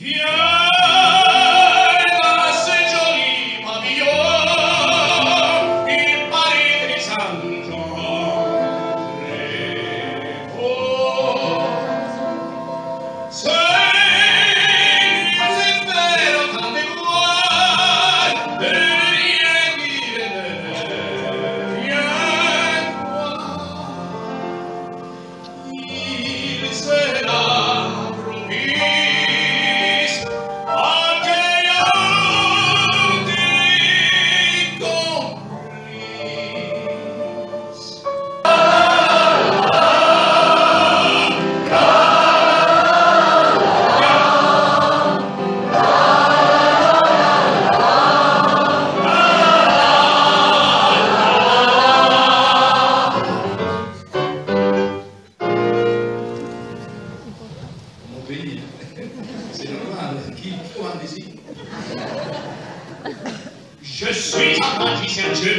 Yeah.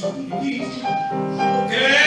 Okay.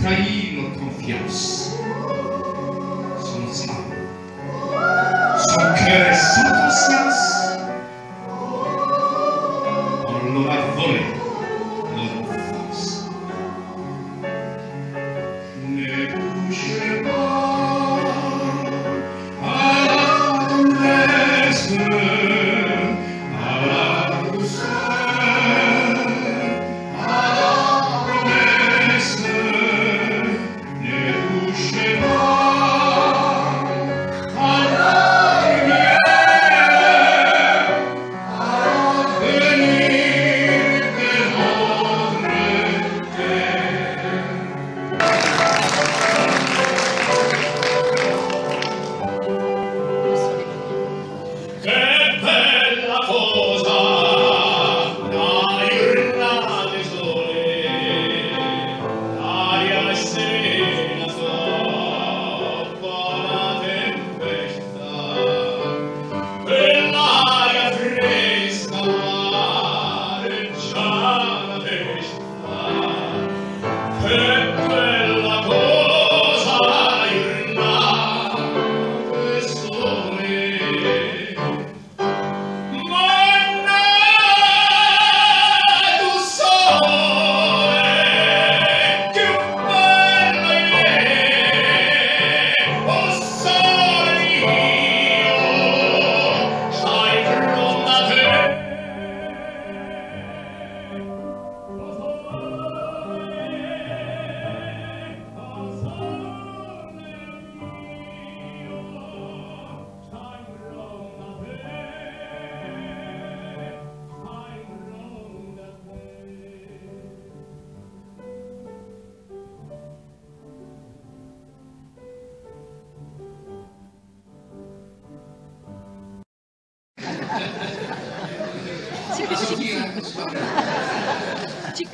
trahir notre confiance. Son âme, son cœur est sans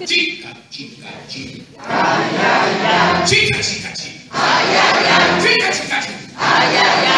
chica, chica, chica. Ay, ay, ay. Chica, chica, chica. Ay, ay, ay. Chica, chica, chica. Ay, ay, ay.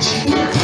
情。